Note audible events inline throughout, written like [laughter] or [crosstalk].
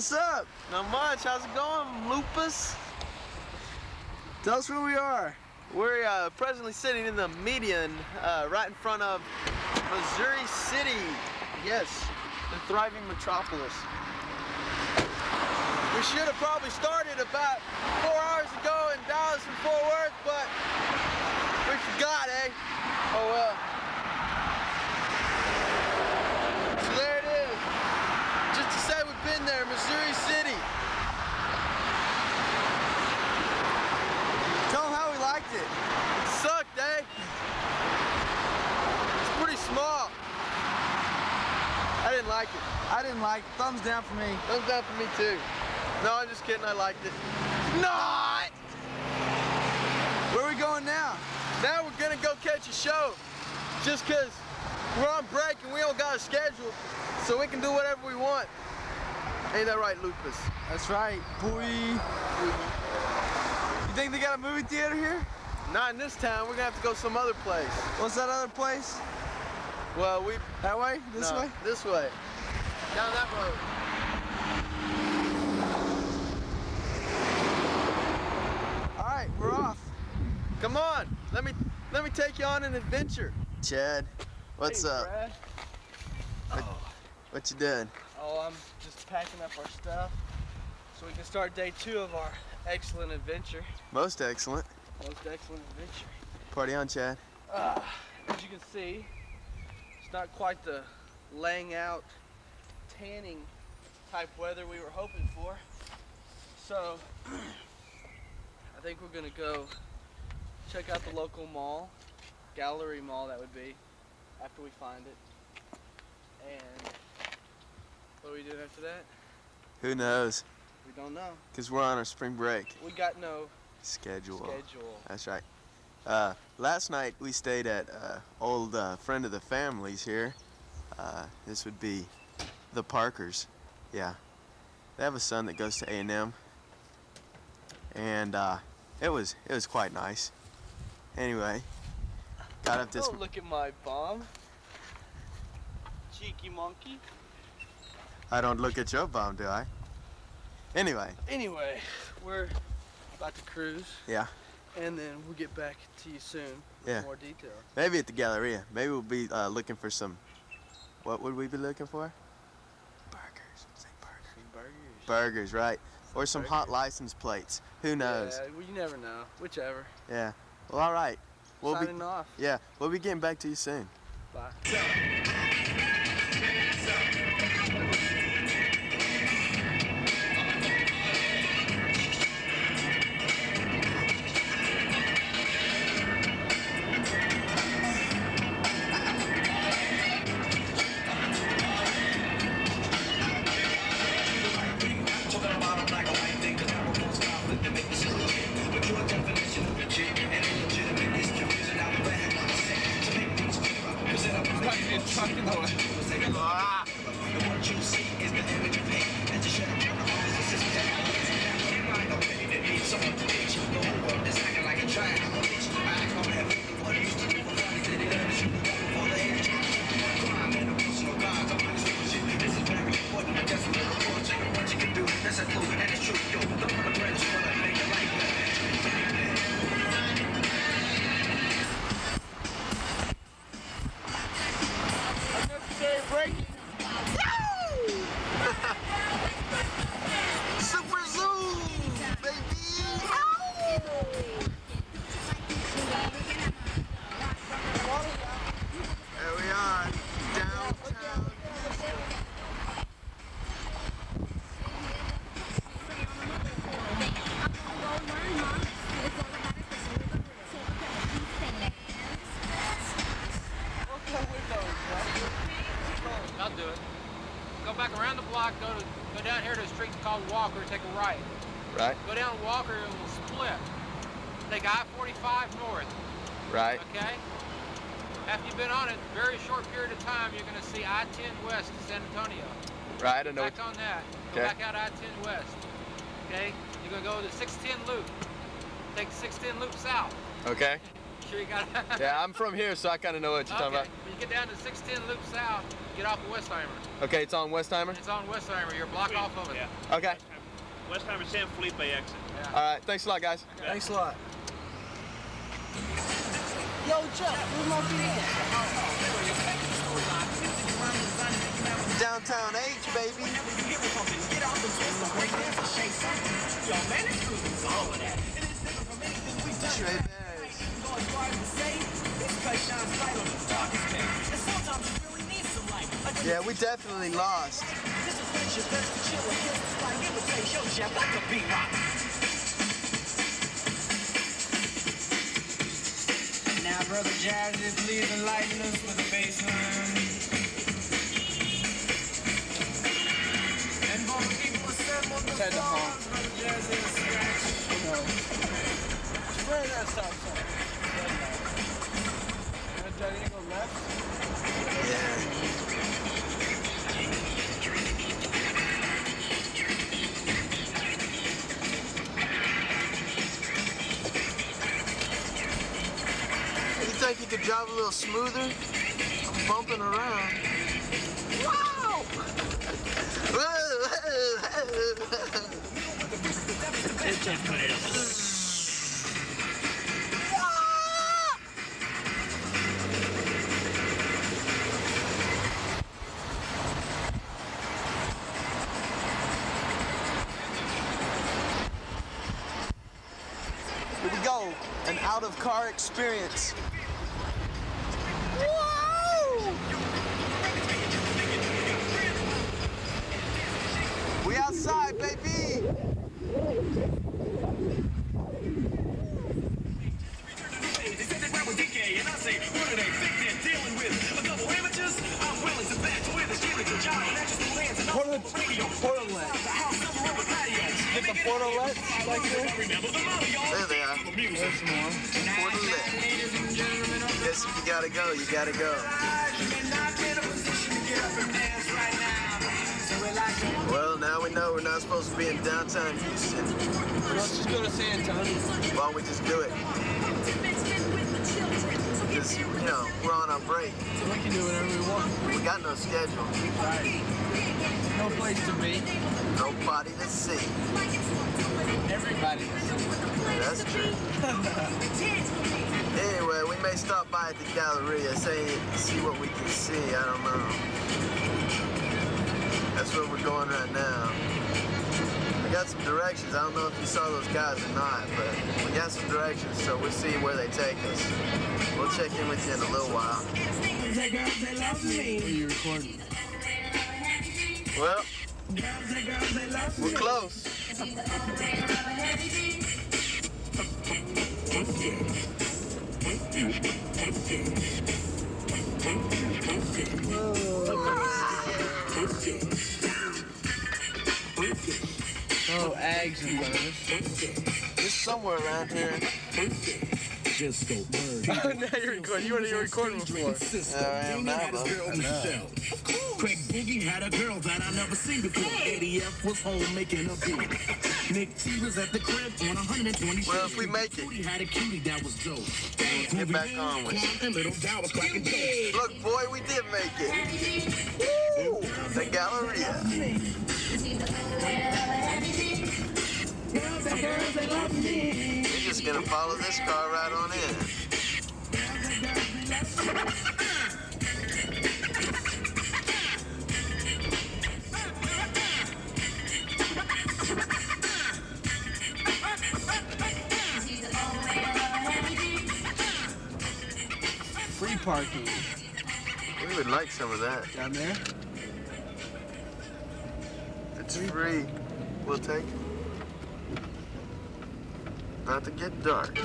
What's up? Not much. How's it going, Lupus? Tell us where we are. We're uh, presently sitting in the median uh, right in front of Missouri City. Yes, the thriving metropolis. We should have probably started about four hours ago in Dallas and Fort Worth, but we forgot, eh? Oh well. So there it is. Just to say we've been there, Missouri City. Tell them how we liked it. It sucked, eh? It's pretty small. I didn't like it. I didn't like it. Thumbs down for me. Thumbs down for me too. No, I'm just kidding. I liked it. Not. Where are we going now? Now we're gonna go catch a show. Just cause we're on break and we don't got a schedule, so we can do whatever we want. Ain't that right, Lupus? That's right, boy. You think they got a movie theater here? Not in this town. We're gonna have to go some other place. What's that other place? Well, we That way? This no, way? This way. Down that road. All right, we're off. Come on. Let me let me take you on an adventure. Chad, what's Hey, up? Brad. What, what you doing? Oh, I'm just packing up our stuff so we can start day two of our excellent adventure. Most excellent. Most excellent adventure. Party on, Chad. Uh, as you can see, it's not quite the laying out, tanning type weather we were hoping for. So, [clears throat] I think we're gonna go check out the local mall, gallery mall that would be, after we find it. And what are we doing after that? Who knows? We don't know. Because we're on our spring break We got no schedule. schedule. That's right. Uh, last night we stayed at uh, old uh, friend of the family's here. Uh, this would be the Parkers. Yeah, they have a son that goes to A&M, and uh, it was it was quite nice. Anyway, got up this. Don't look at my bomb. Cheeky monkey. I don't look at your bomb, do I? Anyway, Anyway, we're about to cruise. Yeah. And then we'll get back to you soon with Yeah. more detail. maybe at the Galleria. Maybe we'll be uh, looking for some. What would we be looking for? Burgers. Say burgers. Some burgers. Burgers, right? Or some hot license plates. Who knows? Yeah, well, you never know. Whichever. Yeah. Well, all right. We'll be. Signing off. Yeah, we'll be getting back to you soon. Bye. Called Walker, take a right. Right, Go down Walker, it will split. Take I-45 north, right. okay? After you've been on it, very short period of time, you're gonna see I-10 west to San Antonio. Right, I know. Back on that. Go Okay. back out I-10 west. Okay? You're gonna go to the 610 loop. Take the 610 loop south. Okay. [laughs] sure you got Yeah, I'm from here, so I kind of know what you're talking okay. When you get down to 610 Loop South, get off of Westheimer. About. Okay, it's on Westheimer? It's on Westheimer. You're a block off of it. Yeah. Okay. Westheimer San Felipe exit. All right, thanks a lot, guys. Thanks a lot. Yo, Chuck, where's my video? Downtown H, baby. Straight bears. Yeah, we definitely lost. Now, brother Jazz, please enlighten us with the baseline. And for the people assembled, the Head to songs, home. brother Jazz is scratch. Where is that stop sign? That Giant Eagle left? Yeah. Think you could drive a little smoother? I'm bumping around. Wow! Here we go. An out of car experience. Houston. Let's just go to San Antonio. Why don't we just do it? Because, you know, we're on our break. We can do whatever we want. We got no schedule, Right. No place to be. no body to see. Everybody. That's true. [laughs] Anyway, we may stop by at the Galleria, say, see what we can see. I don't know. That's where we're going right now. I got some directions. I don't know if you saw those guys or not, but we got some directions, so we'll see where they take us. We'll check in with you in a little while. Are you recording? Well, we're close. [laughs] In front of us. Just somewhere around here. Just a word. now you're recording. You weren't even recording before. Yeah, I am now, though. Craig Boogie had a girl that I never seen before. Eddie F was home making a beat. Nick T was at the crib on 120 Well, if we make it. He had a cutie that was dope. Get back on with it. And little Dow was cracking jokes. Look, boy, we did make it. Woo! The Galleria. You're just gonna follow this car right on in. Free parking We would like some of that. down there. If it's free, we'll take it. Not to get dark.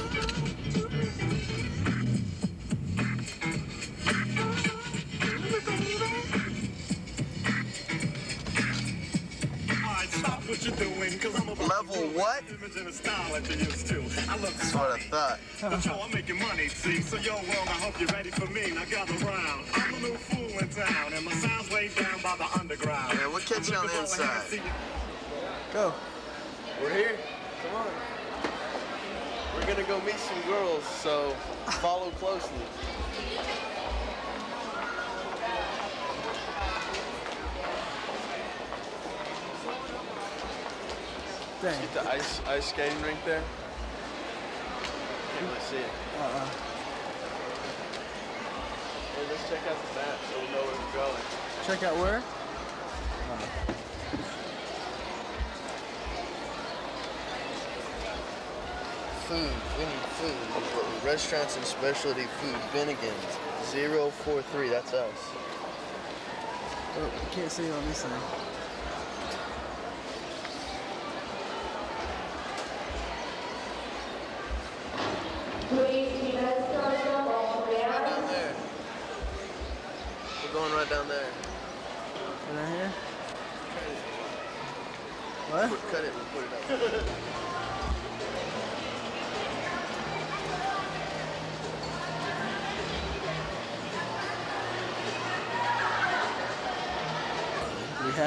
Alright, stop what you're doing, cause I'm about Level to what? image and a style that you used to. I look That's what I thought. But yo, I'm making money, see? So yo, world, I hope you're ready for me. Now gather round. I'm a little fool in town, and my sound's laid down by the underground. Yeah, we'll catch you on the inside. Go. We're here. Come on. We're gonna go meet some girls, so follow closely. Dang. See the ice ice skating rink there? Can't really see it. Uh-uh. Hey, let's check out the map so we know where we're going. Check out where? Uh-huh. Food. We need food. Restaurants and specialty food. Bennigan's. 043. That's us. Oh, I can't see on this thing.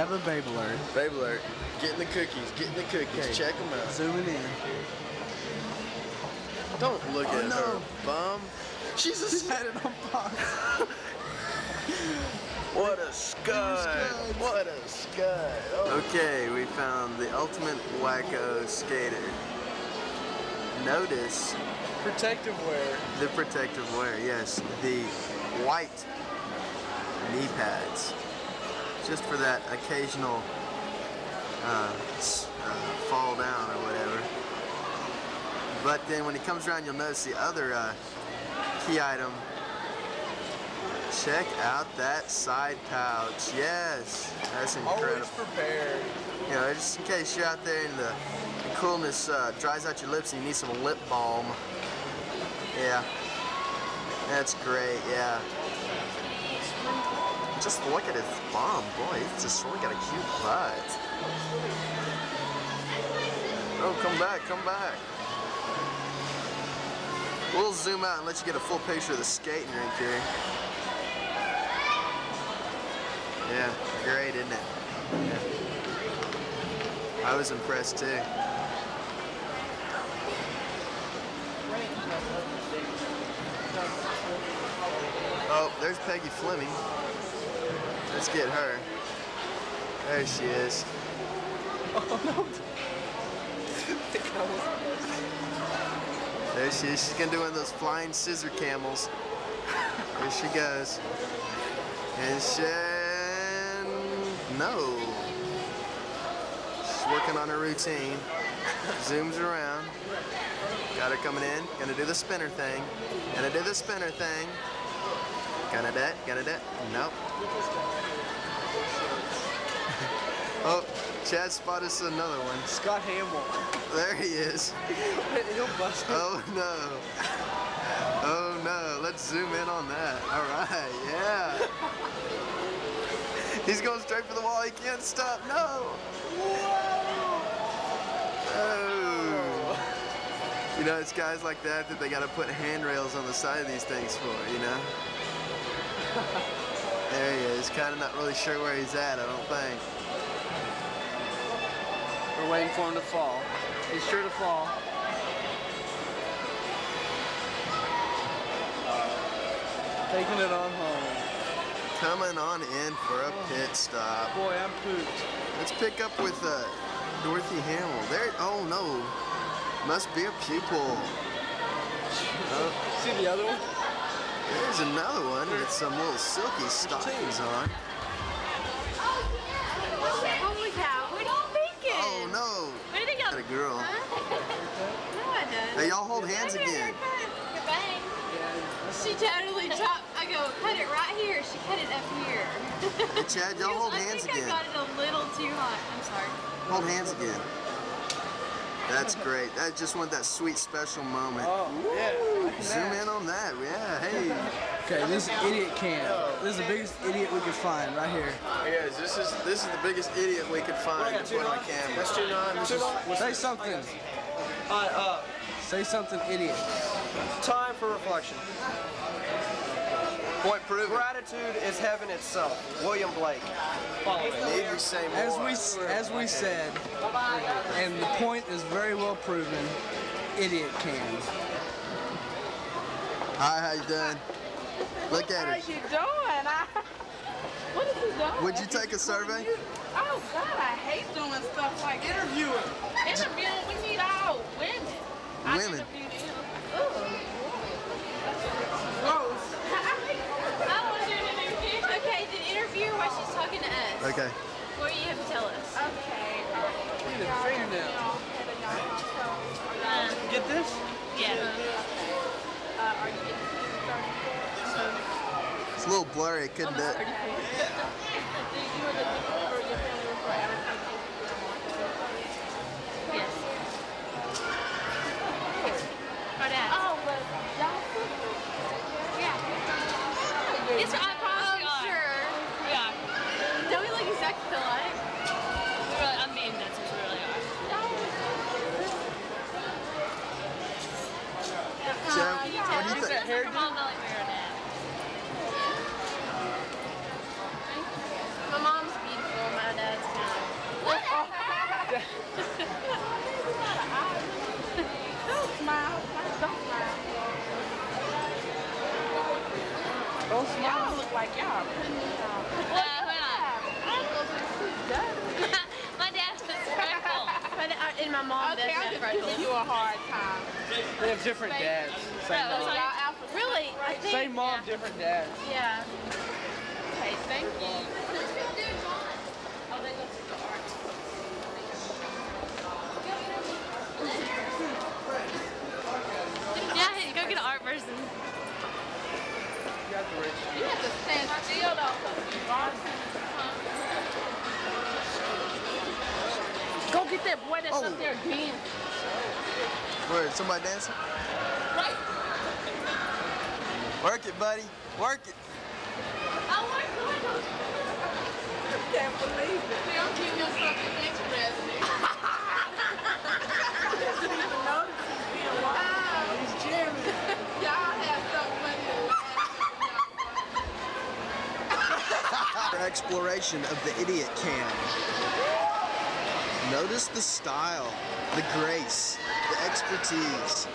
Have a babe alert. Babe alert. Getting the cookies. Getting the cookies. Okay. Check them out. Zooming in. Don't look Oh, at no. her, bum. She's a Just had it on pause. What a scud! What a scud! Oh. Okay, we found the ultimate wacko skater. Notice Protective wear. the protective wear, yes, the white knee pads, just for that occasional uh, uh, fall down or whatever. But then when he comes around, you'll notice the other uh, key item. Check out that side pouch. Yes, that's incredible. Always prepared. You know, just in case you're out there and the, the coolness uh, dries out your lips and you need some lip balm. Yeah. That's great, yeah. Just look at his bum, boy. He's just really got a cute butt. Oh, come back, come back. We'll zoom out and let you get a full picture of the skating rink here. Yeah, great, isn't it? Yeah. I was impressed too. Oh, there's Peggy Fleming. Let's get her. There she is. Oh no. there she is. She's gonna do one of those flying scissor camels. There she goes. And Shen, no. She's working on her routine. Zooms around. Got her coming in. Gonna do the spinner thing. Gonna do the spinner thing. Gonna that. Gonna that. Nope. [laughs] oh, Chad spotted us another one. Scott Hamill. There he is. [laughs] He'll bust it. Oh no. Oh no. Let's zoom in on that. All right. Yeah. [laughs] He's going straight for the wall. He can't stop. No. Oh. You know, it's guys like that that they got to put handrails on the side of these things for, you know? [laughs] There he is. Kind of not really sure where he's at, I don't think. We're waiting for him to fall. He's sure to fall. Taking it on home. Coming on in for a pit stop. Boy, I'm pooped. Let's pick up with uh, Dorothy Hamill. There, oh no, must be a pupil. [laughs] See the other one? There's another one with some little silky stockings on. Oh, yeah. Holy cow, what are you thinking? Oh no, What do you think got a girl. [laughs] No, I don't. Hey, y'all hold hands Look at her again. haircut. Good bang. She totally chopped. I go, cut it right here. She cut it up here. Hey Chad, y'all [laughs] hold I hands think again. I got it a little too hot. I'm sorry. Hold hands again. That's great. That just want that sweet special moment. Oh, yeah. Zoom in on that. Yeah, hey. Okay, this is idiot cam. This is the biggest idiot we could find right here. Hey guys, this is this is the biggest idiot we could find to put on camera. That's two nine. Say something. Alright, uh, Say something, idiot. time for reflection. Point proven. Gratitude is heaven itself. William Blake. Need we say more? As we as we said, and the point is very well proven. idiot cam. Hi, how you doing? Look at it. How you doing? I, what is he doing? Would you take a survey? Oh God, I hate doing stuff like interviewing. Interviewing, we need all women. I Women. interviewed him. Ugh. Gross. I want to do an interview. Okay, the interviewer while she's talking to us. Okay. What do you have to tell us? Okay. Look at the fingernail. Uh, Get this? yeah. Uh, are you getting It's a little blurry. I couldn't do it. Do you or the or your family work for advertising? Yes. Our dad. Oh, but y'all sisters? Yeah. It's, I promise we are. sure. We are. Don't we look exactly alike? We really, I'm being dead since we really are. Jeff, what do you think? that hair Her like me. My mom's beautiful. My dad's kind of. Don't smile. Don't smile. Don't smile. Y'all look like y'all putting me we're not. My dad was freckles. My da- uh, and my mom Okay, doesn't I'm have freckles. you a hard time. They have different dads. Same Bro, mom. sorry. Y'all alpha Really? I think. Same mom, different dads. Yeah. Okay, thank you. Yeah, go get art person. You got the rich. You have to stand still though, 'cause Go get that boy that's Oh. up there dancing. Where? Somebody dancing? Right. Work it, buddy. Work it. I can't believe it. They'll give you something interesting. Didn't even notice he's being wild. He's jamming. [laughs] Y'all have something funny. Our exploration of the idiot cam. Notice the style, the grace, the expertise.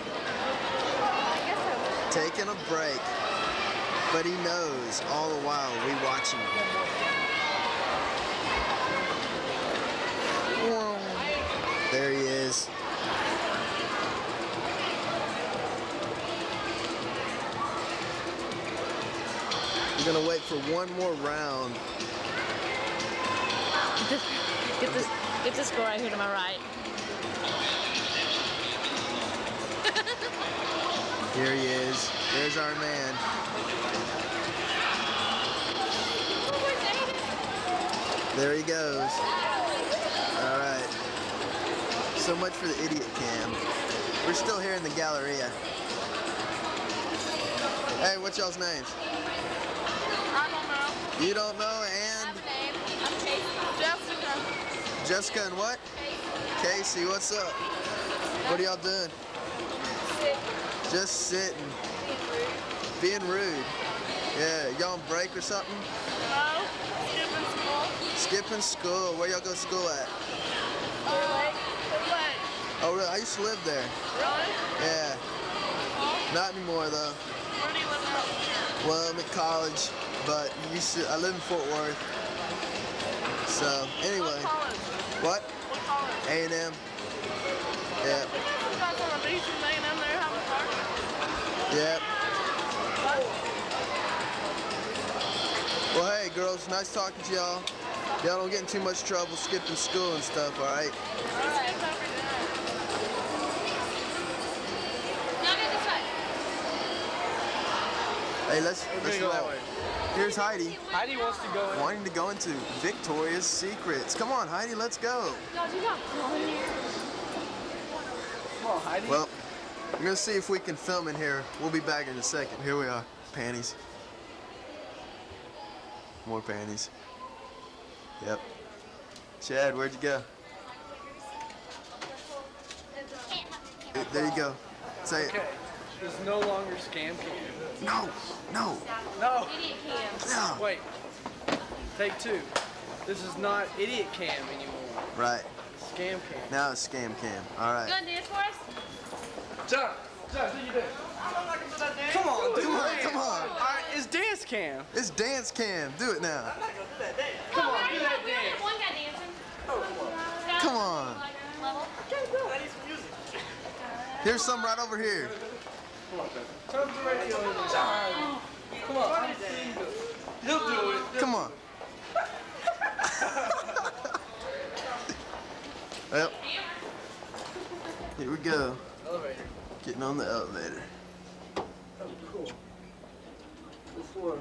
Taking a break, but he knows all the while we watching him. There he is. We're gonna wait for one more round. Get this, get this, get this girl right here to my right. Here he is. There's our man. There he goes. All right. So much for the idiot cam. We're still here in the Galleria. Hey, what's y'all's names? I don't know. You don't know, and I have a name. I'm Casey. Jessica. Jessica and what? Casey, what's up? What are y'all doing? Just sitting. Being rude. Yeah, y'all on break or something? No. Skipping school. Skipping school. Where y'all go to school at? Uh, what? Oh, really? I used to live there. Really? Yeah. Not anymore, though. Where do you live now? Well, I'm at college, but used to, I live in Fort Worth. So, anyway. What college? What? College? A&M. Yeah. You girls, nice talking to y'all. Y'all don't get in too much trouble skipping school and stuff, all right? Now go this way. Hey, let's, We're let's go that way. Here's Heidi, Heidi wants to go in. wanting to go into Victoria's Secrets. Come on, Heidi, let's go. God, you got fun here. Come on, Heidi. Well, we're gonna see if we can film in here. We'll be back in a second. Here we are. Panties. More panties. Yep. Chad, where'd you go? There you go. Say it. okay. It's no longer scam cam. No, no, No. Idiot cam. no. Wait. Take two. This is not idiot cam anymore. Right. Scam cam. Now it's scam cam. All right. You right. gonna dance for us? John, John, do you dance? Come on, do Come on, it. come on. All right, it's dance cam. It's dance cam. Do it now. Come on, do that We only dance. have one guy dancing. Oh. Come on. Here's some right over here. Turn the radio on. Come on. He'll do it. Come on. [laughs] well, here we go. Elevator. Getting on the elevator. Oh, cool. This floor.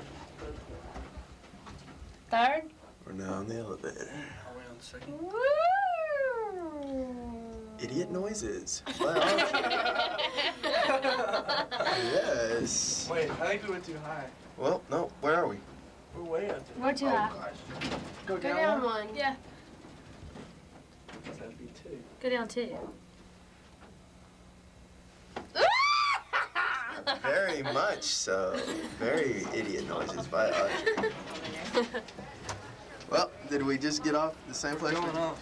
Third. We're now on the elevator. I'll wait on the second. Idiot noises. Biology. [laughs] yes. Wait, I think we went too high. Well, no. Where are we? We're way up there. We're too oh, high. Go Go down, down one? one. Yeah. That'd be two. Go down two. Very much so. Very idiot noises. Biology. Well, did we just get off the same place? Going off.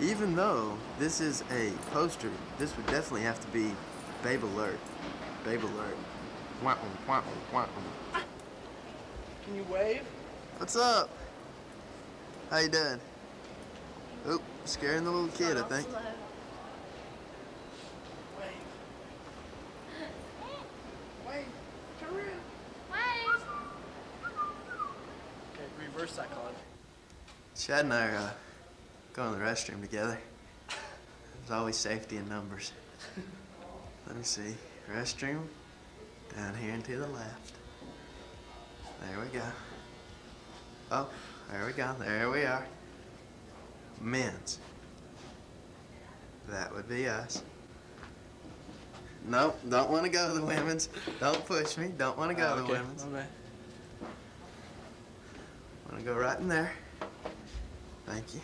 Even though this is a poster, this would definitely have to be Babe Alert. Babe Alert. Wah, wah, wah, wah. Can you wave? What's up? How you doing? Oop, scaring the little kid, I think. Wave. Wave. Turn around. Wave. Okay, reverse psychology. Chad and I are uh, going to the restroom together. There's always safety in numbers. Let me see. Restroom down here and to the left. There we go. Oh, there we go. There we are. Men's. That would be us. Nope, don't want to go to the women's. Don't push me. Don't want to go Ah, to the women's. My Want to go right in there. Thank you.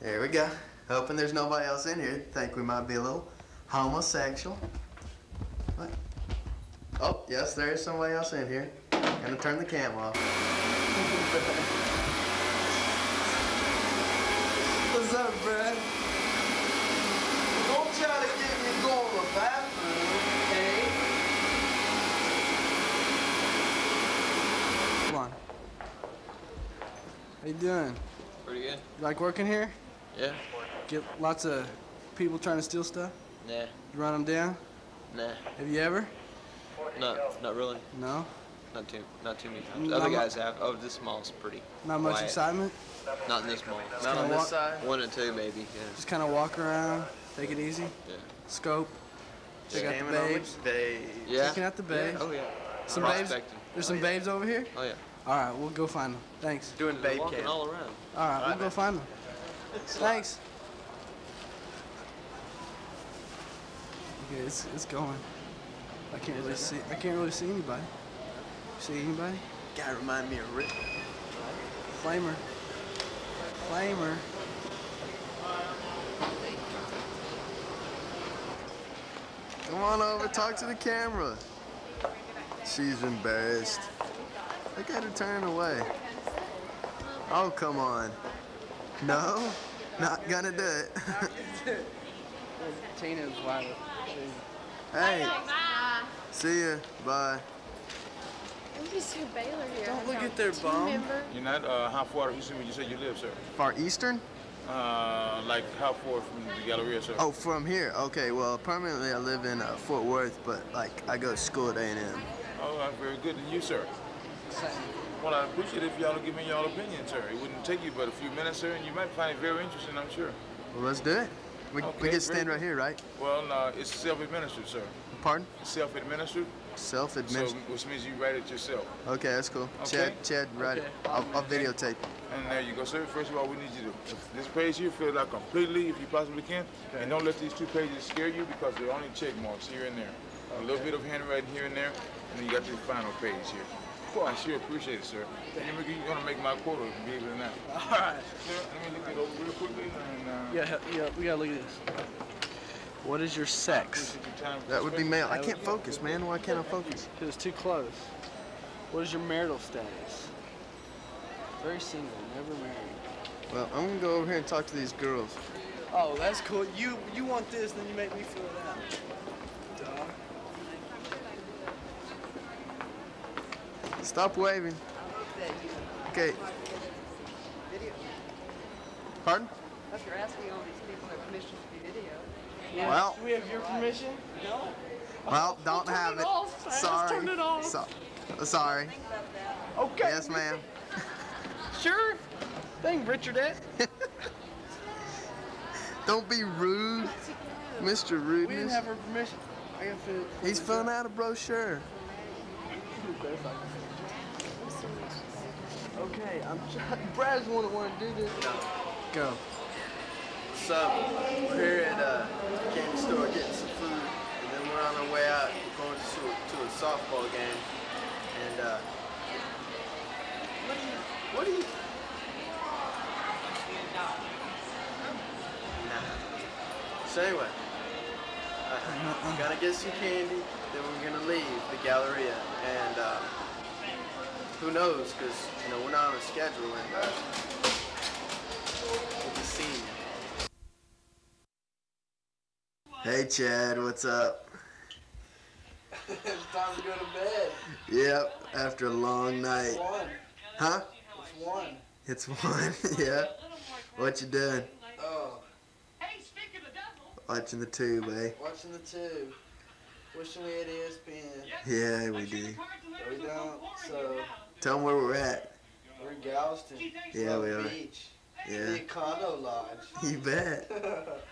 There we go. Hoping there's nobody else in here. Think we might be a little homosexual. What? Oh, yes, there is somebody else in here. Gonna turn the cam off. [laughs] What's up, Brad? Don't try to get me going to the bathroom, okay? Come on. How you doing? Pretty good. You like working here? Yeah. Get lots of people trying to steal stuff? Nah. You run them down? Nah. Have you ever? Not not really. No? Not too not too many times. Not Other guys have. Oh, this mall's pretty. Not much quiet. excitement? Not in this mall. Not on this walk- side? One and two maybe. Yeah. Just kind of walk around, take it easy, Yeah. scope, check out the babes. babes. Yeah. Checking out the babes. Oh yeah. Some babes? Prospecting. There's some babes over here? Oh yeah. All right, we'll go find them. Thanks. Doing They're babe walking cam. all around. All right, we'll Alright, go man. find them. Thanks. Okay, it's, it's going. I can't really see. I can't really see anybody. See anybody? Guy remind me of Rick. Flamer. Flamer. Come on over, talk to the camera. She's embarrassed. Look at her turning away. Oh, come on. No, not gonna do it. [laughs] Tina's wild. hey, see ya. Bye. Mr. Baylor here. Don't look at their bum. You're not, uh, how far eastern would you say you live, sir? Far Eastern? Uh, like how far from the Galleria, sir? Oh, from here. Okay, well, permanently I live in uh, Fort Worth, but like I go to school at A&M. Oh, uh, very good. And you, sir? Well, I appreciate it if y'all give me y'all opinion, sir. It wouldn't take you but a few minutes, sir, and you might find it very interesting, I'm sure. Well, let's do it. We, we can stand right here, right? Well, uh, it's self-administered, sir. Pardon? Self-administered. Self-administered. which means you write it yourself. Okay, that's cool. Okay. Chad, Chad, right. Okay. I'll, I'll videotape. And there you go, sir. First of all, we need you to this page here fill it out completely if you possibly can, and don't let these two pages scare you because they're only check marks here and there. A little bit of handwriting here and there, and then you got the final page here. I sure appreciate it, sir. And you're gonna make my quota, believe it or not. [laughs] All right. Sir, let me look it over real quickly, and uh, Yeah, yeah, we gotta look at this. What is your sex? appreciate your time. That would be male. I can't focus, man. Why can't I focus? Because it's too close. What is your marital status? Very single, never married. Well, I'm gonna go over here and talk to these girls. Oh, that's cool. You you want this, then you make me feel it out. Duh. Stop waving. Okay. Pardon? If you're asking all these people their permission to be videoed. Well- we have your permission? No. Well, don't Turn have it it. Sorry. turn it off. So- sorry. Okay. Yes, ma'am. [laughs] Sure. Thing, Richard. Ed. [laughs] Don't be rude, Mr. We Rudeness. didn't have her permission. I gotta it. He's filling out a brochure. Okay, I'm trying. [laughs] Brad's the one that wanted to do this. Go. So, we're here at uh, the candy store getting some food, and then we're on our way out We're going to, to a softball game. And, uh, what do you, what do you, nah. So anyway, uh, gotta get some candy, then we're gonna leave the Galleria, and, uh, who knows, because, you know, we're not on a schedule, and, uh, we'll be seeing. Hey, Chad, what's up? it's time to go to bed. Yep, after a long night. It's one. Huh? It's one. It's one, [laughs] yeah. What you doing? Oh, Watching the tube, eh? watching the tube. Wishing we had ESPN. Yeah, we do. But we don't. So Tell them where we're at. we're in Galveston. Yeah, we are. Beach. Yeah. The Econo Lodge. [laughs] You bet. [laughs]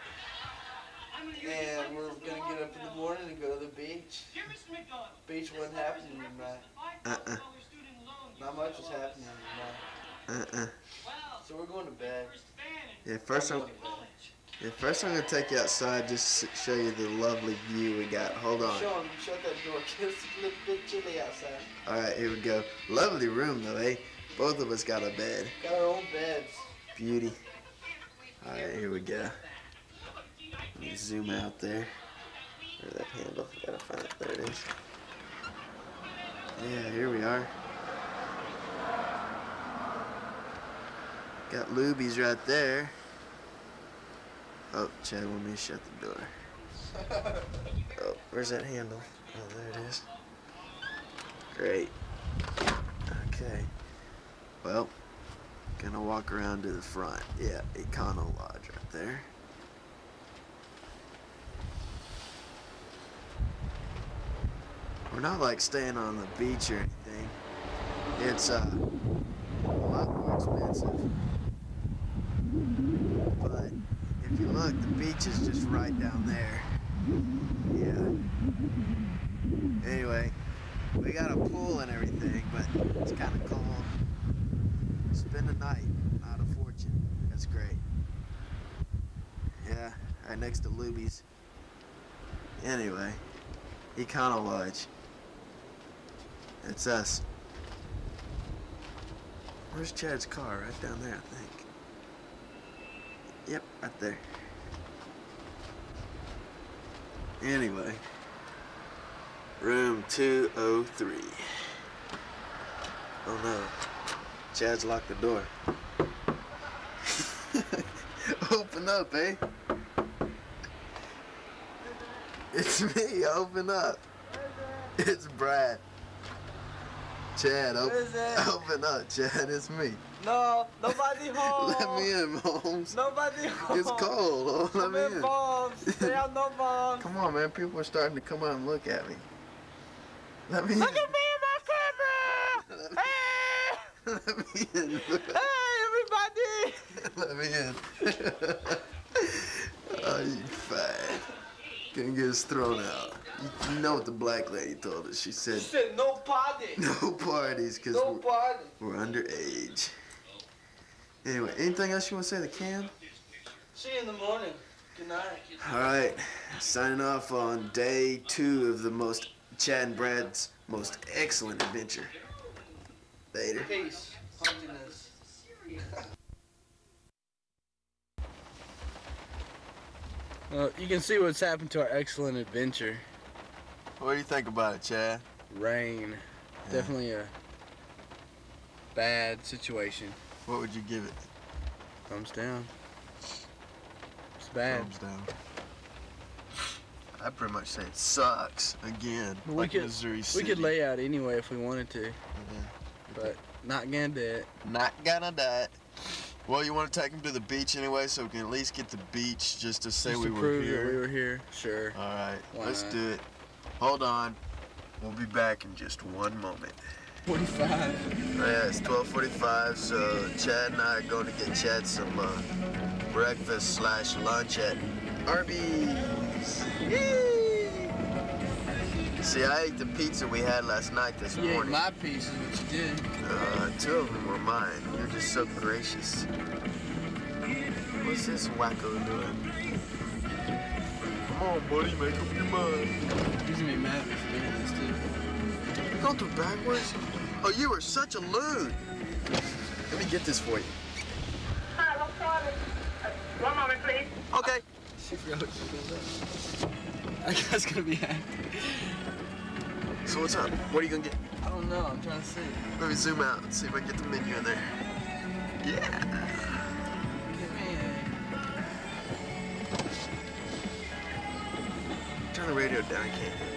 and we're gonna get up in the morning and go to the beach. Beach wasn't happening tonight. Uh-uh. Not much was happening tonight. Uh-uh. So we're going to bed. Yeah, first I'm, yeah, first I'm gonna take you outside just to show you the lovely view we got. Hold on. Sean, shut that door. It's a little bit chilly outside. All right, here we go. Lovely room though, eh? Both of us got a bed. Got our own beds. Beauty. All right, here we go. Let me zoom out there. Where that handle? Gotta find it. There it is. Yeah, here we are. Got Luby's right there. Oh, Chad, want me to shut the door. [laughs] Oh, where's that handle? Oh, there it is. Great. Okay. Well, gonna walk around to the front. Yeah, Econo Lodge right there. We're not like staying on the beach or anything. It's uh, a lot more expensive. But if you look, the beach is just right down there. Yeah. Anyway, we got a pool and everything, but it's kind of cold. Spend a night, not a fortune. That's great. Yeah, right next to Luby's. Anyway, Econo Lodge. It's us. Where's Chad's car? Right down there, I think. Right there. Anyway, room 203. Oh no, Chad's locked the door. [laughs] Open up, eh? It's me, open up. It's Brad. Chad, op- open up, Chad, it's me. No, nobody home. [laughs] Let me in, Holmes. Nobody home. It's cold. Oh, let Come me in, in. bombs. Stay out, no bombs. Come on, man. People are starting to come out and look at me. Let me in. Look at me in my camera. Hey, [laughs] Let me in. hey, everybody. [laughs] Let me in. oh, you fat. Gonna get us thrown out. You, you know what the black lady told us. She said, She said no party. no parties because No we're, party. we're underage. Anyway, anything else you want to say to Cam? See you in the morning. Good night. All right, signing off on day two of the most Chad and Brad's most excellent adventure. Later. Peace. Humptiness. [laughs] Well, you can see what's happened to our excellent adventure. What do you think about it, Chad? Rain. Definitely a bad situation. What would you give it? Thumbs down. It's bad. Thumbs down. I pretty much say it sucks again. We like could Missouri we could lay out anyway if we wanted to, but not gonna do it. Not gonna do it. Well, you want to take him to the beach anyway, so we can at least get the beach just to say Just we to were prove here. that we were here. Sure. All right, Why let's not? do it. Hold on. We'll be back in just one moment. 45. Yeah, it's 12:45, so Chad and I are going to get Chad some uh, breakfast slash lunch at Arby's. Yay! See, I ate the pizza we had last night this You ate morning. my piece is what you did. Uh, two of them were mine. You're just so gracious. What's this wacko doing? Come on, buddy, make up your mind. He's gonna be mad at me for doing this too. You're going through backwards? Oh, you are such a loon. Let me get this for you. One moment, please. Okay. She forgot what she was at. That guy's gonna be happy. So what's up? What are you gonna get? I don't know. I'm trying to see. Let me zoom out and see if I can get the menu in there. Yeah. Turn the radio down, I can't.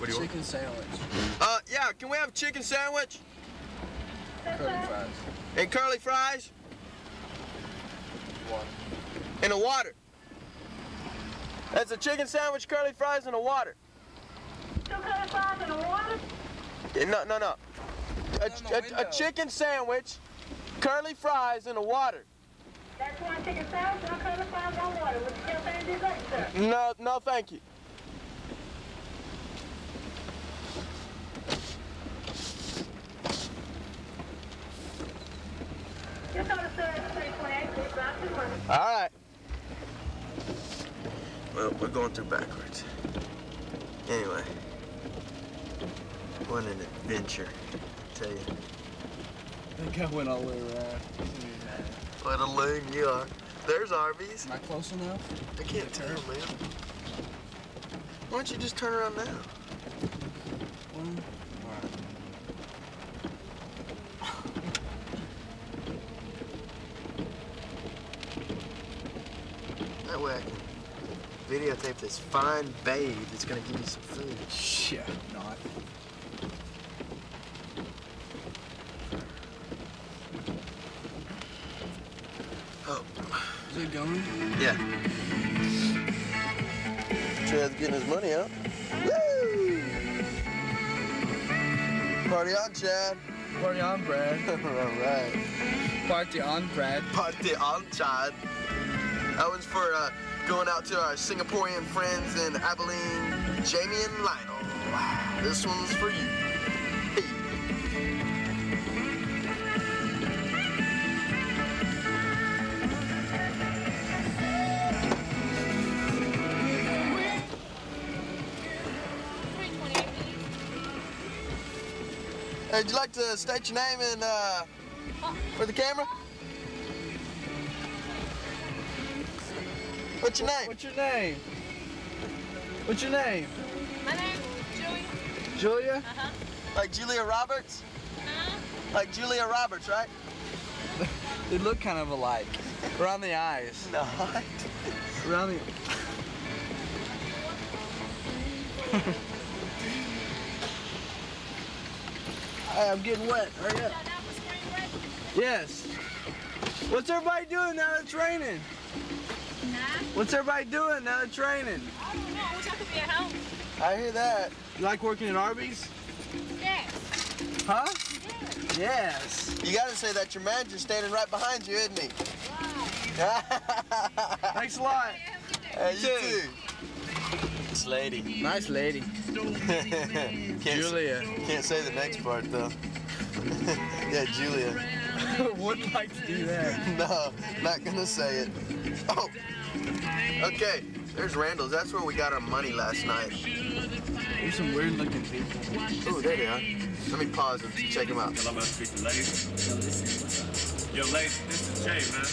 What do a you want? chicken sandwich. Uh, yeah, can we have a chicken sandwich? Curly fries. And curly fries? Water. And a water. That's a chicken sandwich, curly fries, and a water. Two curly fries and a water? Yeah, no, no, no. A, on the a- a chicken sandwich, curly fries, and a water. That's one chicken sandwich, one curly fries, one water. Would you care for any sir? No, no, thank you. Just order, sir, 328, please, round two money. All right. Well, we're going through backwards. Anyway, what an adventure, I tell you. I think I went all the way around. He's gonna be mad. What a loon you are. There's Arby's. Am I close enough? I can't tell, man. Why don't you just turn around now? One. Alright. That way I can videotape this fine babe that's gonna give you some food. Shit, not. Oh, Is it going? yeah. Chad's getting his money out. Woo! Party on, Chad. Party on, Brad. [laughs] All right. Party on, Brad. Party on, Chad. That one's for uh, going out to our Singaporean friends in Abilene, Jamie and Lionel. This one's for you. Hey. Would you like to state your name and uh, for the camera? What's your name? What's your name? What's your name? My name's Julie. Julia? Uh-huh. Like Julia Roberts? Huh? Like Julia Roberts, right? [laughs] They look kind of alike. Around the eyes. No. Around the. [laughs] Hey, I'm getting wet. Hurry up. Yes. What's everybody doing now that it's raining? What's everybody doing now they're training? I don't know. I wish I could be at home. I hear that. You like working at Arby's? Yes. Huh? Yes. You gotta say that your manager's standing right behind you, isn't he? Thanks a lot. Hey, you too. too. This lady. Nice lady. [laughs] can't, Julia. Can't say the next part though. [laughs] yeah, Julia. [laughs] Wouldn't like to do that. No, not gonna say it. Oh. Okay, there's Randall's. That's where we got our money last night. There's some weird looking people. Oh, there they are. Let me pause and check them out. Hello, man. Speak to Lace. Yo, Lace, this is Jay, man.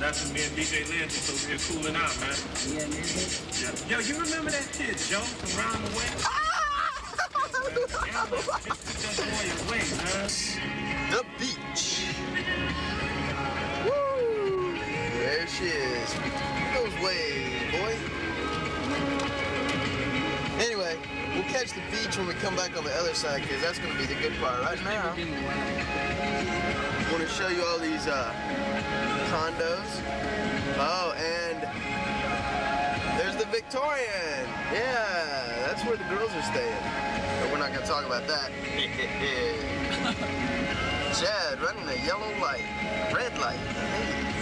Nothing, me and DJ Lynn just over here cooling out, man. Yeah. Yo, you remember that kid, Joe, from Round the Way? Ah! Yeah, man, just put that boy away, man. The beach. There she is. Those waves, boy. Anyway, we'll catch the beach when we come back on the other side, because that's going to be the good part. Right now, I want to show you all these uh, condos. Oh, and there's the Victorian. Yeah, that's where the girls are staying. But we're not going to talk about that. [laughs] Chad running a yellow light, red light. Hey.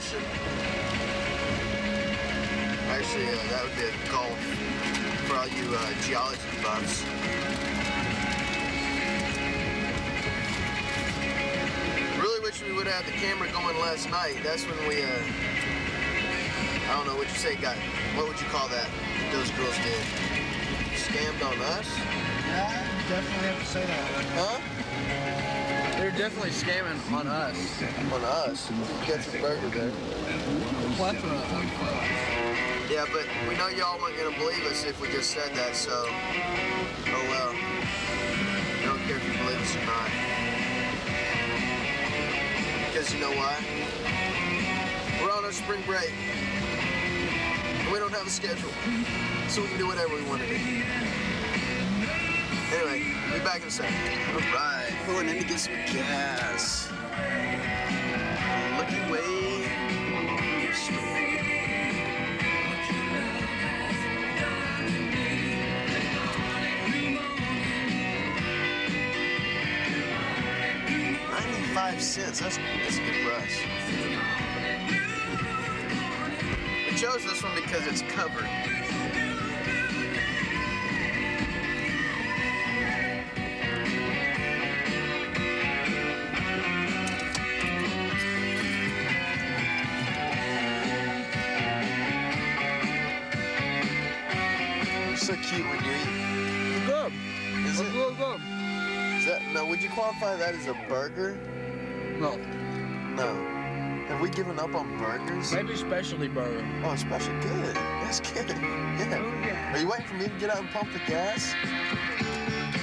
Ocean. Actually, uh, that would be a gulf for all you uh, geology buffs. Really wish we would have the camera going last night. That's when we, uh, I don't know what you say, got, what would you call that? Those girls did. Scammed on us? Yeah, definitely have to say that. Huh? Definitely scamming on us. On us? Get some burger there. Plethora of Yeah, but we know y'all weren't gonna believe us if we just said that, so, oh well. I don't care if you believe us or not. Because you know why? We're on our spring break. And we don't have a schedule. So we can do whatever we want to do. Anyway, be back in a second. All right, pulling in to get some gas. Looking way. Ninety-five cents. That's that's a good price. We chose this one because it's covered. Qualify that as a burger? No. No. Have we given up on burgers? Maybe specialty burger. Oh, special. Good. That's good. Yeah. Oh, Are you waiting for me to get out and pump the gas?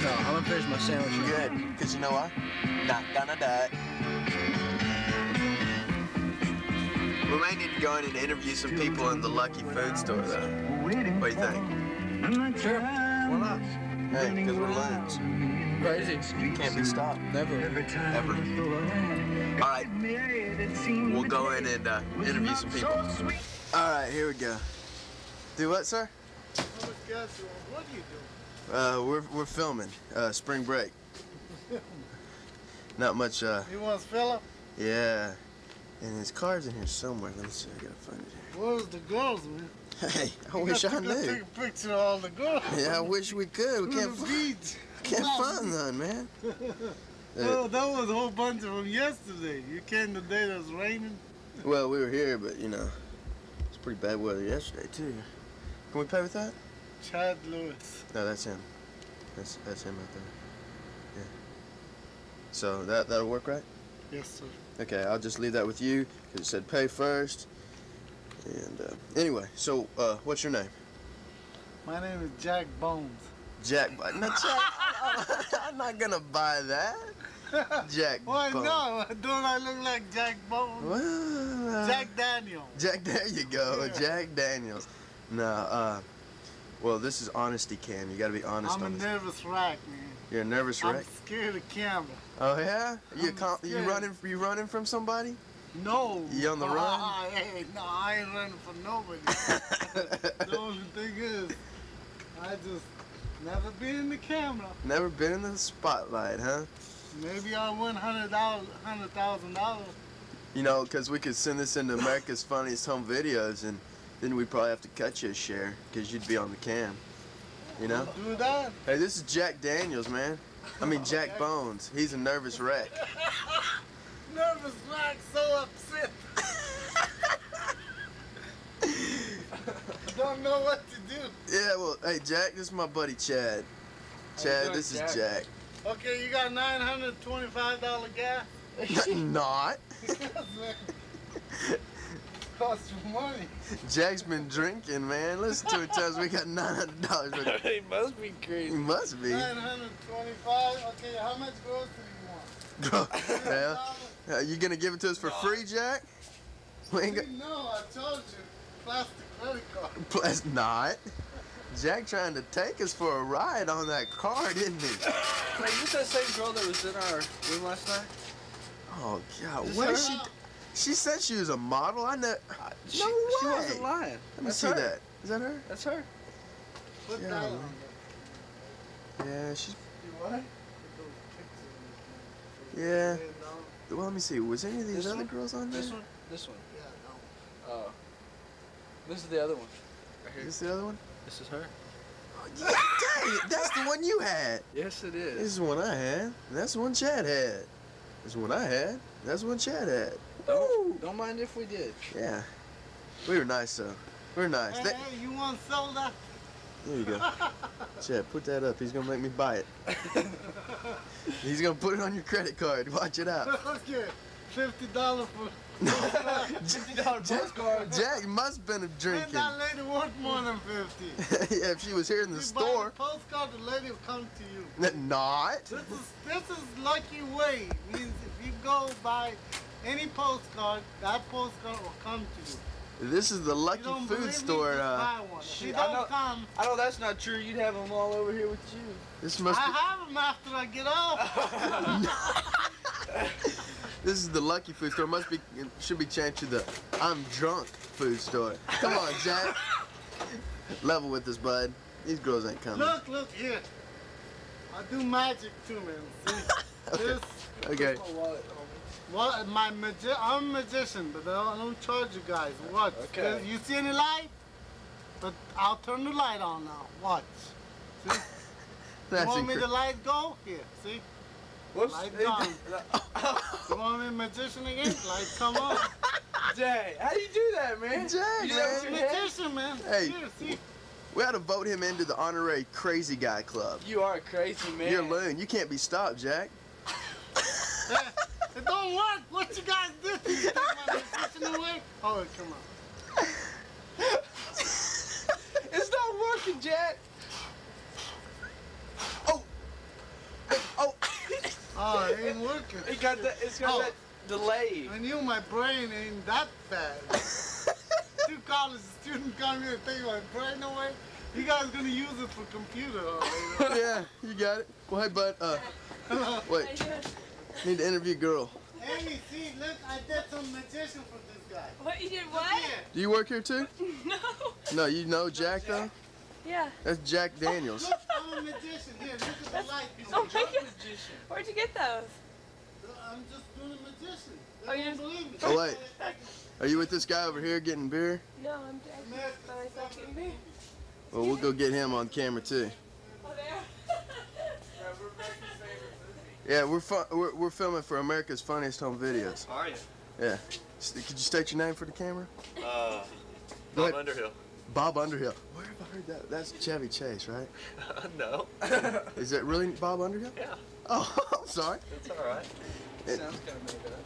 No, I'm gonna finish my sandwich. Good. Because you know what? Not gonna die. We may need to go in and interview some people in the Lucky Food Store, though. What do you think? Sure. Why not? Hey, because we're loons. Crazy. Can't be stopped. Never. Ever. All right. We'll go in and uh, interview some people. All right, here we go. Do what, sir? What are you doing? Uh, we're, we're filming uh, spring break. Not much, uh, You want Philip? yeah. And his car's in here somewhere. Let me see. I gotta find it here. Where's the girls, man? Hey, I wish I knew. [laughs] Take a picture of all the girls. Yeah, I wish we could. We can't, the fi- beach. can't find none, man. [laughs] Oh, that was a whole bunch of them yesterday. You came the day that was raining. Well, we were here, but you know, it's pretty bad weather yesterday too. Can we pay with that? Chad Lewis. No, that's him. That's that's him right there. Yeah. So that that'll work, right? Yes, sir. Okay, I'll just leave that with you because it said pay first. And uh, anyway, so uh, what's your name? My name is Jack Bones. Jack. not Jack. [laughs] I'm not gonna buy that. Jack. Why Bones. not? Don't I look like Jack Bones? Well, uh, Jack Daniel. Jack, there you go, [laughs] Yeah. Jack Daniels. No, uh, well, this is honesty cam. You got to be honest I'm a this. nervous wreck, man. You're a nervous I'm wreck. scared of camera. Oh yeah? You I'm con- you running? You running from somebody? No. You on the run? Ah, hey, no, I ain't running from nobody. [laughs] [laughs] the only thing is, I just never been in the camera. Never been in the spotlight, huh? Maybe I win hundred dollars, hundred thousand dollars. You know, because we could send this into America's Funniest Home Videos, and then we'd probably have to cut you a share because you'd be on the cam. You know? Do that. Hey, this is Jack Daniels, man. I mean Jack Bones. He's a nervous wreck. [laughs] Nervous wreck, so upset. [laughs] Don't know what to do. Yeah, well, hey Jack, this is my buddy Chad. Chad, doing, this is Jack? Jack. Okay, you got nine hundred twenty-five dollar gas. [laughs] Not. [laughs] Cost you money. Jack's been drinking, man. Listen to it tells me we got nine hundred dollars. [laughs] he must be He crazy. must be. Nine hundred twenty-five. Okay, how much grocery do you want? yeah. Uh, you gonna give it to us for free, Jack? We ain't got. No, I told you. Plastic credit card. Plus, not. Jack trying to take us for a ride on that car, didn't he? Hey, you that same girl that was in our room last night? Oh God, Is this where she? She said she was a model. I know. Uh, she, no way. she wasn't lying. Let me That's see her. that. Is that her? That's her. Put Yeah, that man. on. Yeah, she's. You what? Yeah. Well, let me see. Was any of these This other one? girls on there? This one? This one. Yeah, no. Oh. This is the other one. Right here. Is this is the other one? This is her. Yeah, dang it, that's the one you had. Yes, it is. This is. is the one I had. That's the one Chad had. This is one I had. That's the one Chad had. Don't, don't mind if we did. Yeah. We were nice though. We were nice. Hey, That- hey, you want soda? there you go. [laughs] Chad, put that up. He's gonna make me buy it. [laughs] He's gonna put it on your credit card. Watch it out. okay, fifty dollars for. Fifty dollar postcard. Jack must have been And drinking. that lady worth more than fifty. [laughs] yeah, if she was here in the you buy store. postcard, the lady will come to you. N- Not. This is this is lucky way. Means if you go buy any postcard, that postcard will come to you. This is the You Lucky don't Food believe me? Store. Just Uh, buy one. If I don't know- come, I know that's not true. You'd have them all over here with you. this I must. Be, have them after I get off. [laughs] [laughs] this is the Lucky Food Store. Must be. It should be changed to the I'm Drunk Food Store. Come on, Jack. Level with this, bud. These girls ain't coming. look, look here. I do magic too, man. See? [laughs] Okay. This, Okay. My what, my magi- I'm a magician, but I don't, I don't charge you guys. Watch. Okay. You see any light? But I'll turn the light on now. Watch. See? [laughs] you want me to light go? Here, see? Whoops. Light gone. You want me a magician again? Light come on. [laughs] Jay, how do you do that, man? Jay, You man. with your head? magician, man. Hey. Here. We had to vote him into the honorary crazy guy club. You are crazy man. You're a loon. You can't be stopped, Jack. [laughs] [laughs] It don't work. What you guys do? You take my magician away? Oh, come on. It's not working, Jack. Oh. Oh. Oh, it ain't working. It got that. It's got Oh. that delay. I knew my brain ain't that bad. [laughs] Two college students come here and take my brain away. You guys gonna use it for computer all later. [laughs] yeah, you got it. Well, hey, bud. Uh, [laughs] wait. Need to interview a girl. Amy, see, look, I did some magician for this guy. What you did? What? here. Do you work here too? No. No, you know Jack though. Yeah. That's Jack Daniels. Look, I'm a magician. Here, look at the light. Oh my god. Where'd you get those? I'm just doing a magician. Oh, you don't just- believe me. Oh wait, [laughs] are you with this guy over here getting beer? No, I'm actually by myself getting beer. Well, we'll go get him on camera too. Oh, there. [laughs] Yeah, we're fu- we're, we're filming for America's Funniest Home Videos. How are you? Yeah. S- Could you state your name for the camera? Uh, Go Bob. Underhill. Bob Underhill. Where have I heard that? That's Chevy Chase, right? [laughs] no. [laughs] Is that really Bob Underhill? Yeah. Oh, [laughs] I'm sorry. That's all right. It- Sounds kind of made up.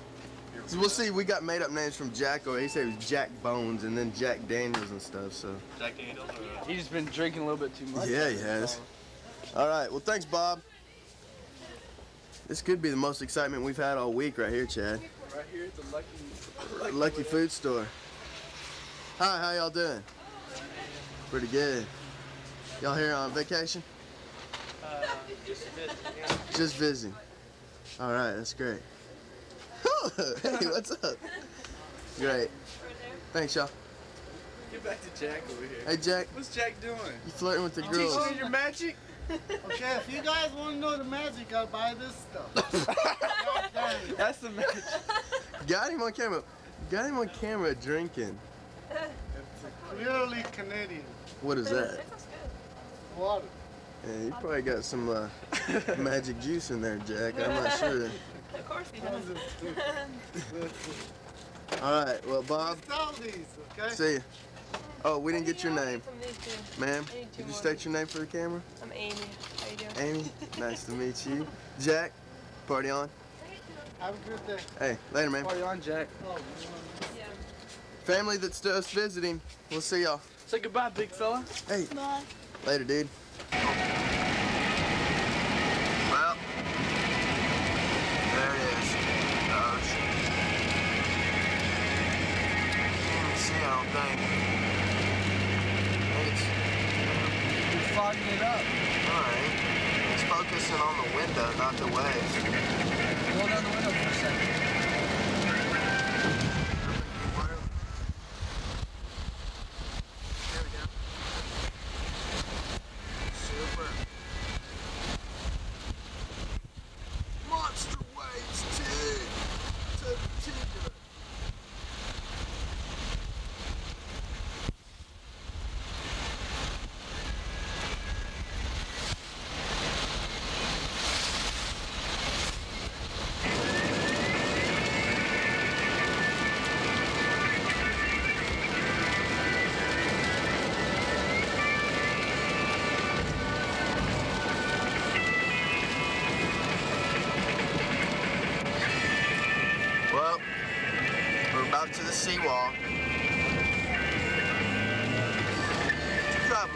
So we'll see. We got made up names from Jack. Or he said it was Jack Bones and then Jack Daniels and stuff. So Jack Daniels or He's been drinking a little bit too much. yeah, he has. All right. Well, thanks, Bob. This could be the most excitement we've had all week right here, Chad. Right here at the Lucky. Lucky Food Store. Hi, how y'all doing? Pretty good. Y'all here on vacation? uh, just a bit. Yeah. Just visiting. All right, that's great. [laughs] hey, what's up? Great. Thanks, y'all. Get back to Jack over here. Hey, Jack, What's Jack doing? you flirting with the Teaching girls? you your magic? [laughs] Okay, if you guys want to know the magic, I'll buy this stuff. God damn it. That's the magic. Got him on camera. Got him on camera drinking. It's Clearly Canadian. What is that? Water. Yeah, you probably got some uh, [laughs] magic juice in there, Jack. I'm not sure. [laughs] Of course he does. [laughs] All right, well, Bob, Sell these, okay? see you. Oh, we didn't get your name. From these two. Ma'am, I need two could you state your name for the camera? I'm Amy. How you doing? Amy, nice to meet you. Jack, party on. Have a good day. Hey, later, man. Party on, Jack. Oh, Family that's just visiting, we'll see y'all. Say goodbye, big fella. Hey, Bye. later, dude. Well, there it is. Oh, the ocean. Can't even see, I don't think. Think it's, You're fogging it up. alright. It's focusing on the window, not the waves.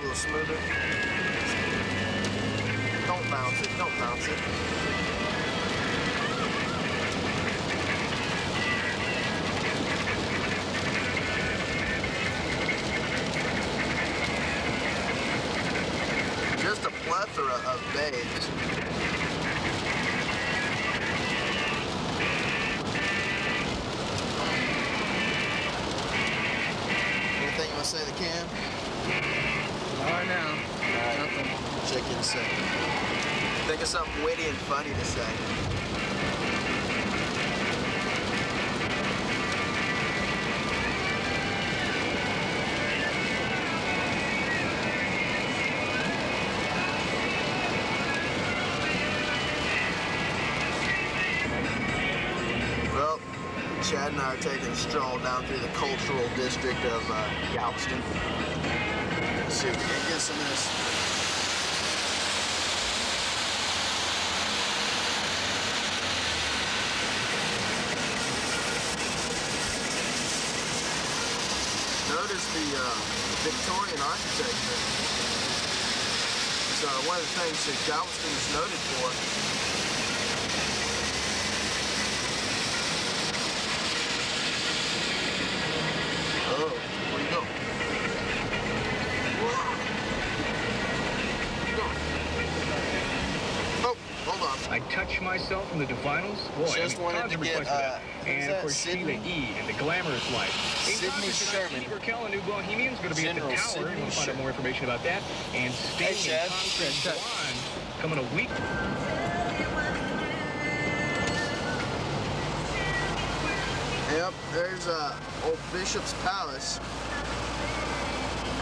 Little smoother. Don't bounce it, don't bounce it. Just a plethora of bays. Witty and funny to say. Well, Chad and I are taking a stroll down through the cultural district of uh, Galveston. Let's see if we can get some of this Notice the uh, Victorian architecture. So one of the things that Galveston is noted for. Oh, where you go? Oh, hold on. I touch myself in the finals. Boy, Just I mean, wanted to get, requests for that. uh, And of course? Sheila E. and the glamorous life. Sydney Sherman. Edie Brickell and New Bohemians going to be General at the Tower. Sydney You want to find out more information about that. And Hey, Sting Chad. and Blonde coming a week. Yep, there's uh, old Bishop's Palace.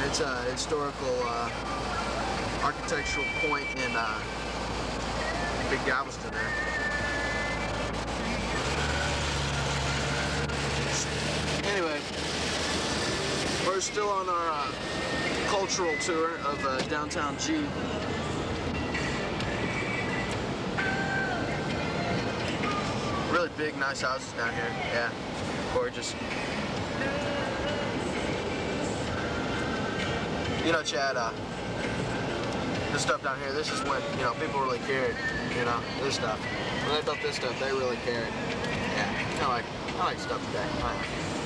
It's a historical uh, architectural point in uh, Big Galveston there. Anyway, we're still on our uh, cultural tour of uh, downtown G. Really big, nice houses down here. Yeah, gorgeous. You know, Chad, uh, this stuff down here, this is when, you know, people really cared, you know, this stuff. When they built this stuff, they really cared. Yeah, of like, I like stuff today.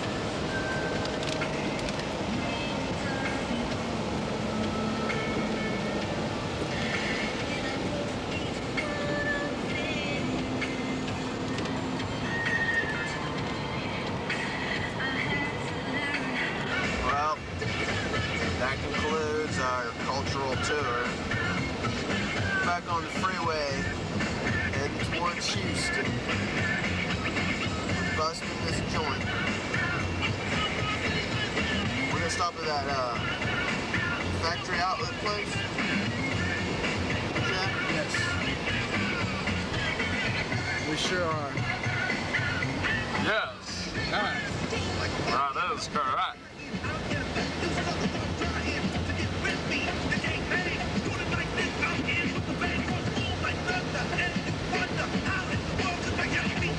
Sure are. Yes. Now that is correct.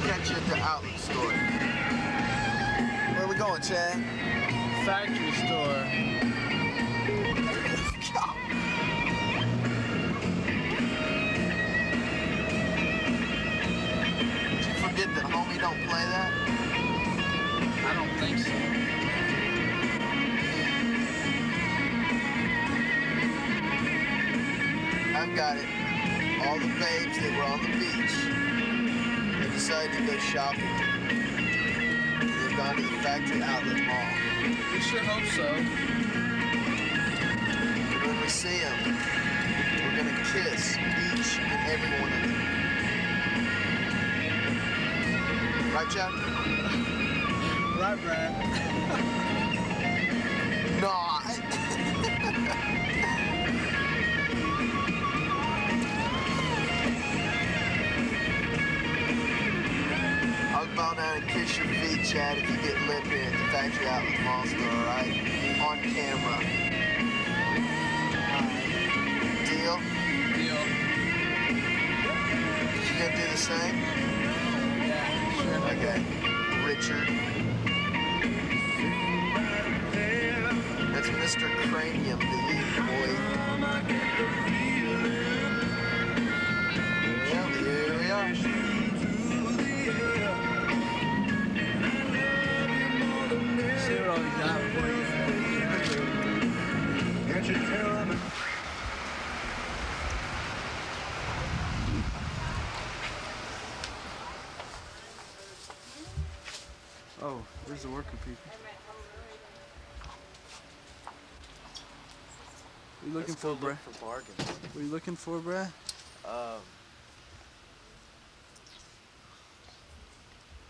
Catch you at the outlet store. Where we going, Chad? Factory store. Got it. All the babes that were on the beach have decided to go shopping. They've gone to the factory outlet mall. We sure hope so. And when we see them, we're gonna kiss each and every one of them. Right, Chad? [laughs] Right, Brad. Your if you get here at the factory outlet Oh, there's the working people. What are you looking Let's for, bruh? look for bargains. What are you looking for, bruh? Um,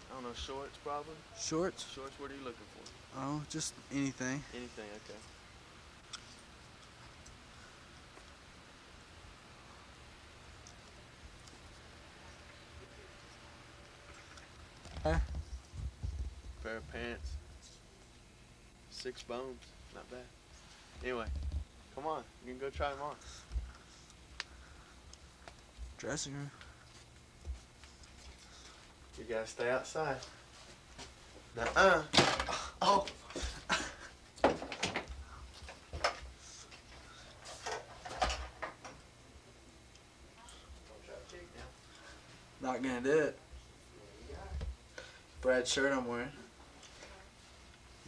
I don't know, shorts probably? Shorts? Shorts, what are you looking for? Oh, just anything. Anything, okay. Pair of pants. Six bones. Not bad. Anyway, come on. You can go try them on. Dressing room. You gotta stay outside. Nuh-uh. Oh. Not gonna do it. Brad's shirt I'm wearing.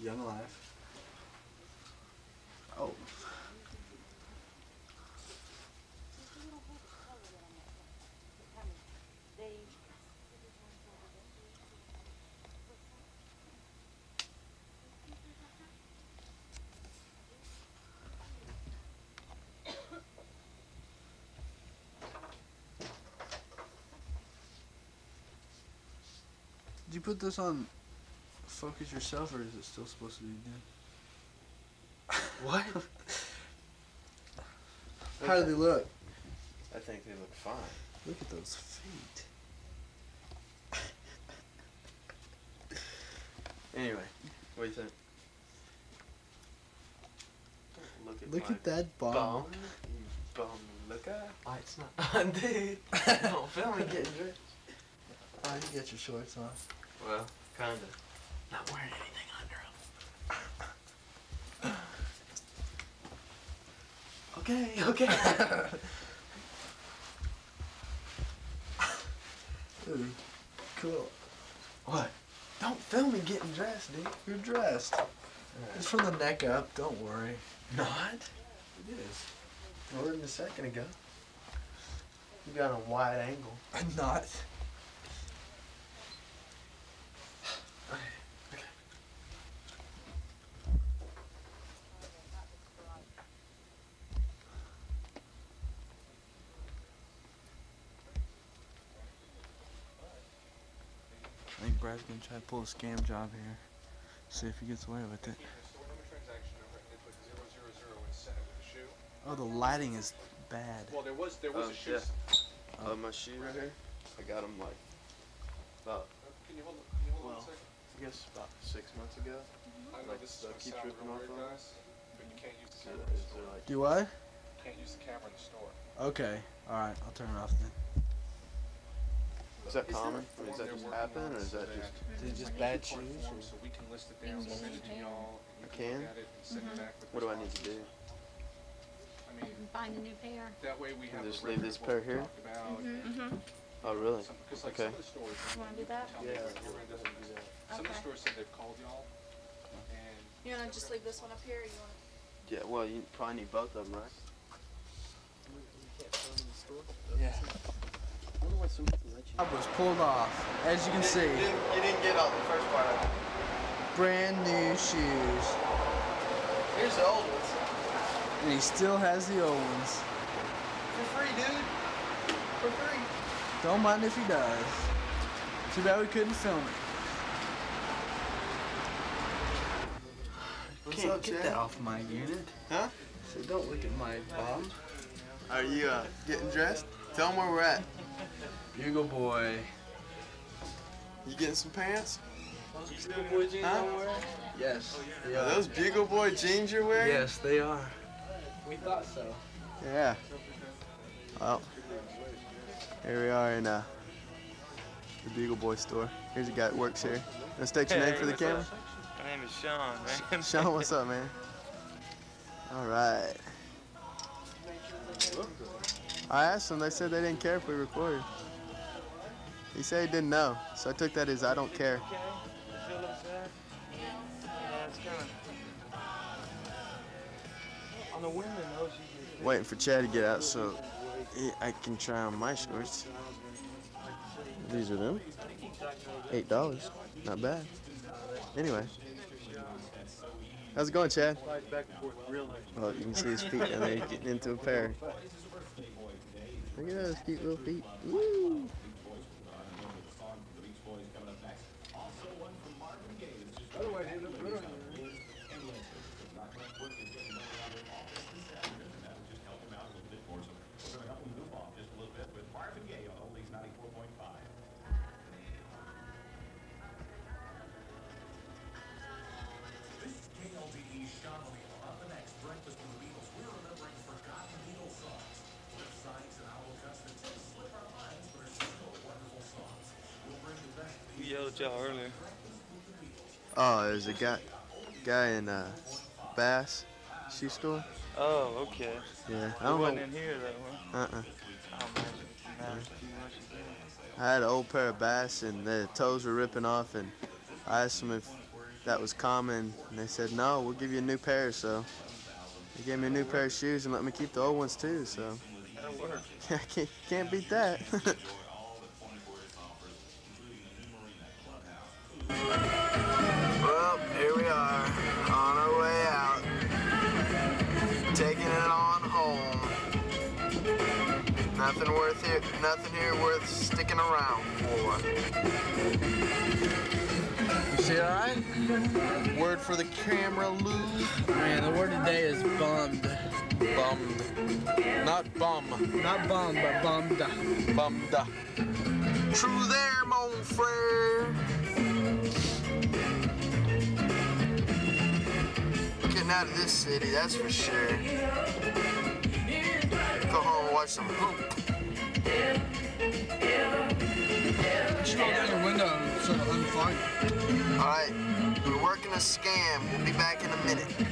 Young Alive. Oh. Did you put this on focus yourself or is it still supposed to be done? [laughs] What? [laughs] How do they look? I think they look fine. Look at those feet. [laughs] Anyway, what do you think? Look at Look my at that bum. bum. You bum looker. Oh, it's not on, dude. Don't film me getting dressed. Oh, you got your shorts on. Well, kinda. Not wearing anything under them. okay, okay. Ooh, [laughs] cool. what? Don't film me getting dressed, dude. You're dressed. It's from the neck up, don't worry. Not? It is. I wasn't a second ago. You got a wide angle. I'm [laughs] not. I think Brad's gonna try to pull a scam job here. See if he gets away with it. Oh, the lighting is bad. Well, there was there was Oh, a shoe. yeah. Oh, my shoe right here. I got him like About, uh, Can you hold it? Can you hold well, it a second? I guess about six months ago. I know like, this is stuff gonna keeps sound ripping real off weird, on guys, but you can't use the Is camera there- in the store. like- Do what? Can't use the camera in the store. Okay. All right. I'll turn it off then. Is that common? I mean, does that just happen, or is that just? Is it just bad Short shoes? So we can list it down, send it to y'all. I You can? can look at it and send it Mhm. back What do I need to do? I mean, Find a new pair. that way we have. Just leave this pair here? Mm-hmm. Oh, really? Cause like Okay. some of the stores. You wanna do that? Yeah, your we'll friend doesn't do that. Some of the stores said they've called y'all and. You wanna just leave this one up here or you wanna? Yeah. Well, you probably need both of them, right? Yeah. I was pulled off. As you can see, You didn't, you didn't get all the first part of it. brand new shoes, Here's the old ones. and he still has the old ones. For free, dude. For free. Don't mind if he does. Too bad we couldn't film it. What's Can't up, get Chad? that off my unit. Huh? So don't look at my bum. Are you uh, getting dressed? Tell them where we're at. Bugle Boy. You getting some pants? Bugle Boy jeans Huh? I'm wearing? Yes. They Are are. those Bugle Boy jeans you're wearing? Yes, they are. We thought so. Yeah. Well, here we are in uh, the Bugle Boy store. Here's a guy that works here. Wanna state your name for the camera? My name is Sean, man. [laughs] Sean, what's up, man? All right. I asked them. They said they didn't care if we recorded. He said he didn't know, so I took that as I don't care. Okay. You feel what I'm saying? Yeah, it's kind of. On the women, those you Waiting for Chad to get out so I can try on my shorts. These are them. Eight dollars. Not bad. Anyway. How's it going, Chad? back and forth real nice. Well, you can see his feet and they're getting into a pair. Look at those cute little feet. Woo! We y'all earlier. Oh, there's a guy, guy in uh, Bass shoe store. Oh, okay. Yeah, I don't wasn't know. in here though, huh? Uh-uh. Oh, man, you have too much again. I had an old pair of Bass and the toes were ripping off, and I asked them if that was common, and they said no, we'll give you a new pair. So they gave me a new pair of shoes and let me keep the old ones too. So That'll work. [laughs] I can't, can't beat that. [laughs] for the camera, Lou. Man, the word today is bummed. Bummed. Not bum. Not bummed, but bummed. Bummed. True there, mon frere. Getting out of this city, that's for sure. Go home and watch some hoop. Just roll down your window so it'll unfog. All right, we're working a scam. We'll be back in a minute.